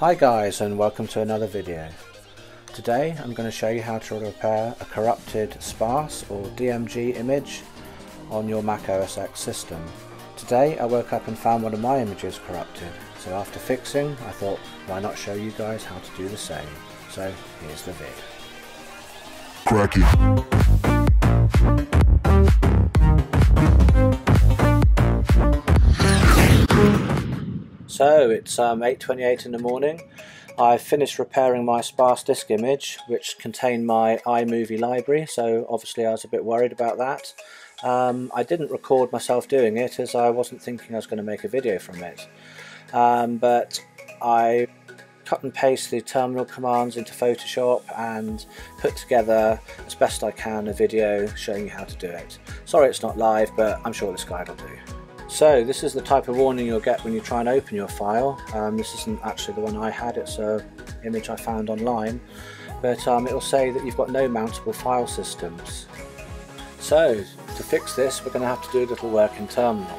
Hi guys and welcome to another video. Today I'm going to show you how to repair a corrupted sparse or DMG image on your Mac OS X system. Today I woke up and found one of my images corrupted, so after fixing I thought why not show you guys how to do the same. So here's the vid. Crack So it's um, 8.28 in the morning. I've finished repairing my sparse disk image which contained my iMovie library so obviously I was a bit worried about that. Um, I didn't record myself doing it as I wasn't thinking I was going to make a video from it. Um, but I cut and paste the terminal commands into Photoshop and put together as best I can a video showing you how to do it. Sorry it's not live but I'm sure this guide will do. So this is the type of warning you'll get when you try and open your file. Um, this isn't actually the one I had, it's an image I found online. But um, it will say that you've got no mountable file systems. So to fix this we're going to have to do a little work in Terminal.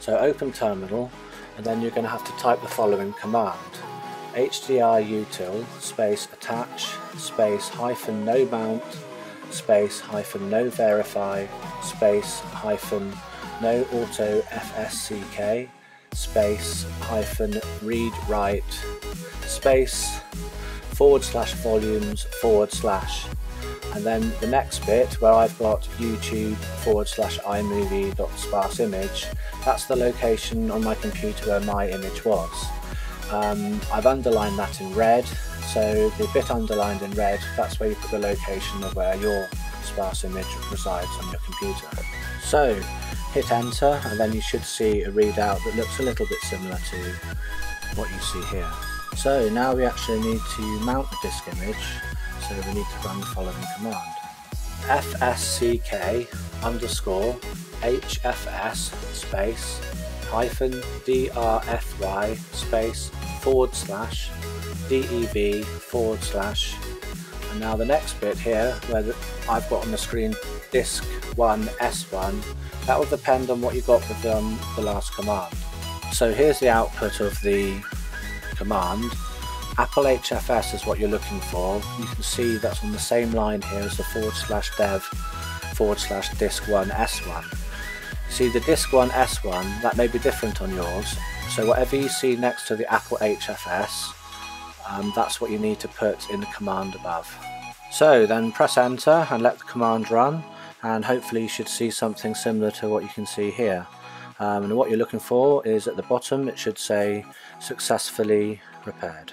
So open Terminal and then you're going to have to type the following command. hdiutil space attach space hyphen no mount space hyphen no verify space hyphen no auto fsck space hyphen read write space forward slash volumes forward slash. And then the next bit where I've got YouTube forward slash iMovie dot sparse image that's the location on my computer where my image was. Um, I've underlined that in red. So the bit underlined in red that's where you put the location of where your sparse image resides on your computer so hit enter and then you should see a readout that looks a little bit similar to what you see here. So now we actually need to mount the disk image so we need to run the following command. fsck underscore hfs space hyphen drfy space forward slash dev forward slash and now the next bit here where the, I've got on the screen disk 1 S1 that will depend on what you got with um, the last command. So here's the output of the command. Apple HFS is what you're looking for. You can see that's on the same line here as the forward slash dev forward slash disk 1 S1. See the disk 1 S1, that may be different on yours. So whatever you see next to the Apple HFS, um, that's what you need to put in the command above. So then press enter and let the command run and hopefully you should see something similar to what you can see here. Um, and what you're looking for is at the bottom it should say successfully repaired.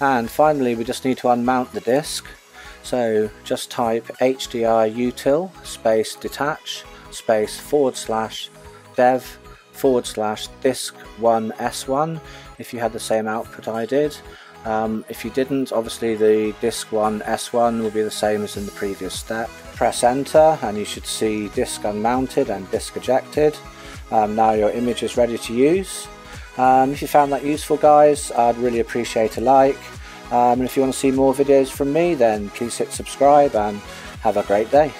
And finally we just need to unmount the disk. So just type hdiutil space detach space forward slash dev forward slash disk 1 s1 if you had the same output I did um, if you didn't, obviously the disk 1 S1 will be the same as in the previous step. Press enter and you should see disk unmounted and disk ejected. Um, now your image is ready to use. Um, if you found that useful guys, I'd really appreciate a like. Um, and if you want to see more videos from me, then please hit subscribe and have a great day.